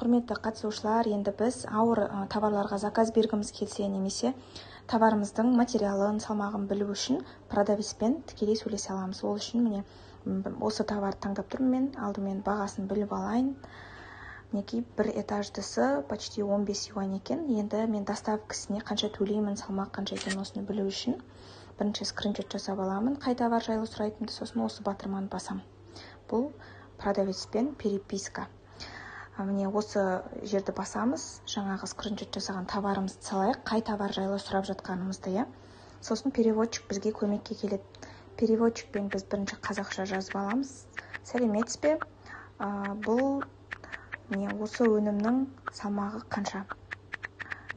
құрметті қатысушылар енді біз ауыр товарларға заказ бергіміз келсе немесе товарымыздың материалын салмағын білу үшін продавецпен тікелей сөйлесе аламыз. Ол үшін міне осы товарды таңдап тұрмын мен алдымен бағасын біліп алайын. Мінекей бір этаждысы почти 15 юань екен. Енді мен доставкасіне қанша төлеймін салмақ қанша екенін осыны білу үшін бірінші скриншот жасап аламын қай товар жайлы сұрайтынымды сосын осы батырманы басамын бұл продавецпен переписка. Міне осы жерді басамыз. Жаңағы скриншот жасаған товарымызды салайық. Қай товар жайлы сұрап жатқанымызды иә? Сосын переводчик бізге көмекке келеді. Переводчикпен біз бірінші қазақша жазып аламыз. Сәлеметсіз бе бұл міне осы өнімнің салмағы қанша?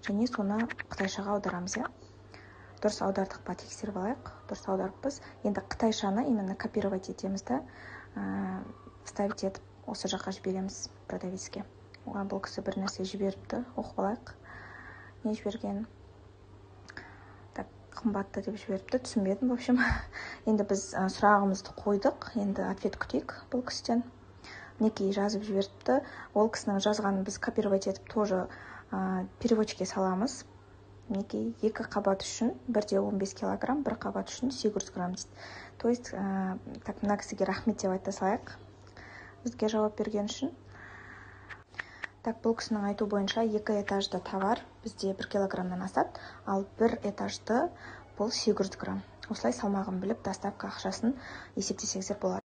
Және соны қытайшаға аударамыз иә? Дұрыс аудардық па? Тексеріп алайық. Дұрыс аударыппыз енді қытайшаны именно копировать етеміз да вставить етіп осы жаққа жібереміз продавецке. Оған бұл кісі бір нәрсе жіберіпті оқып алайық. Не жіберген? Так қымбатты деп жіберіпті түсінбедім в общем. Енді біз сұрағымызды қойдық енді ответ күтейік бұл кісіден. Мінекей жазып жіберіпті. Ол кісінің жазғанын біз копировать етіп тоже переводчикке саламыз. Мінекей екі қабат үшін бірде 15 килограмм бір қабат үшін 800 грамм дейді. То есть так мына кісіге рахмет деп айта салайық. Бізге жауап берген үшін. Так бұл кісінің айту бойынша екі этажды товар бізде бір килограммнан асады ал бір этажды бұл 800 грамм. Осылай салмағын біліп доставка ақшасын есептесеңіздер болады.